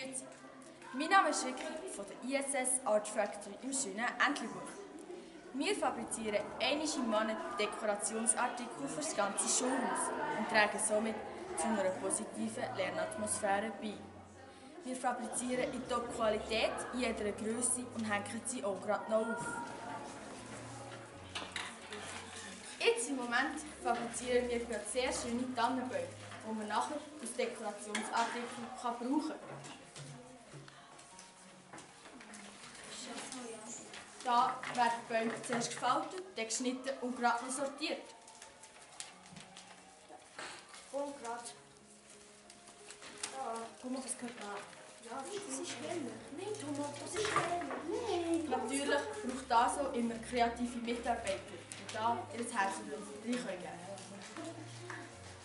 Grüezi. Mein Name ist Vicky von der ISS Art Factory im schönen Entlebuch. Wir fabrizieren einmal im Monat Dekorationsartikel für das ganze Schulhaus und tragen somit zu einer positiven Lernatmosphäre bei. Wir fabrizieren in Top-Qualität, in jeder Größe und hängen sie auch gerade noch auf. Jetzt im Moment fabrizieren wir gerade sehr schöne Tannenbäume, die man nachher als Dekorationsartikel kann brauchen kann. Da werden die Bäume zuerst gefaltet, dann geschnitten und gerade noch sortiert. Voll gerade. Ja, Thomas, das gehört an. ja, das ist schneller. Nein, Thomas, das ist schneller. Nein. Natürlich braucht das auch immer kreative Mitarbeiter, die da ihr Herz und Energie rein können.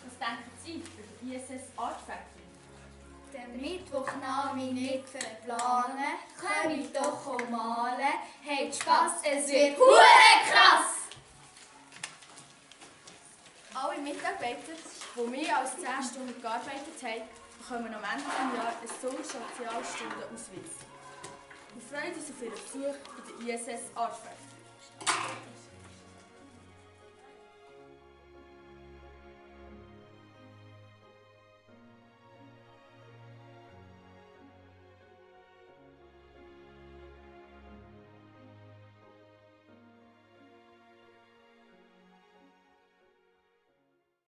Was denken Sie über die ISS Art Factory? Den Mittwochnachmittag nicht verplanen, könnt doch auch malen, habt Spass, es wird hure krass! Alle Mitarbeiter, die mehr als 10 Stunden gearbeitet haben, bekommen am Ende des Jahres einen Sozialstundenausweis. Wir freuen uns auf Ihren Besuch bei der ISS Art Factory.